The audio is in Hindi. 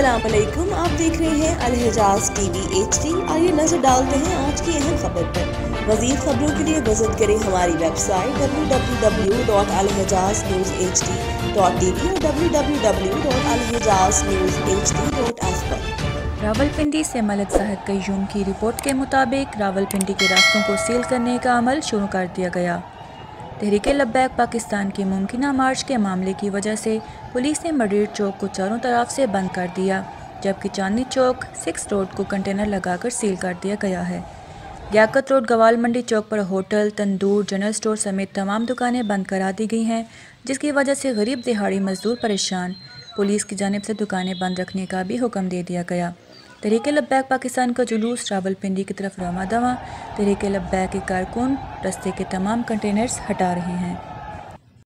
वालेकुम आप देख रहे हैं अल अलहजाज टीवी एचडी आइए नज़र डालते हैं आज की अहम खबर पर। मजीद खबरों के लिए विज़िट करें हमारी वेबसाइट www.alhajaznews.hd.tv और www.alhajaznews.hd.s पर रावलपिंडी से मलिक साहब कयूम की रिपोर्ट के मुताबिक रावलपिंडी के रास्तों को सील करने का अमल शुरू कर दिया गया। तहरीक लब्बैक पाकिस्तान की मुमकिन मार्च के मामले की वजह से पुलिस ने मडीर चौक को चारों तरफ़ से बंद कर दिया, जबकि चांदनी चौक, सिक्स रोड को कंटेनर लगाकर सील कर दिया गया है। लियाकत रोड, गवाल मंडी चौक पर होटल, तंदूर, जनरल स्टोर समेत तमाम दुकानें बंद करा दी गई हैं, जिसकी वजह से गरीब दिहाड़ी मजदूर परेशान। पुलिस की जानब से दुकानें बंद रखने का भी हुक्म दे दिया गया। तहरीक लब्बैक पाकिस्तान का जुलूस रावल पिंडी की तरफ़ रवा दवा तहरीक लब्बैक के कारकुन, रस्ते के तमाम कंटेनर्स हटा रहे हैं।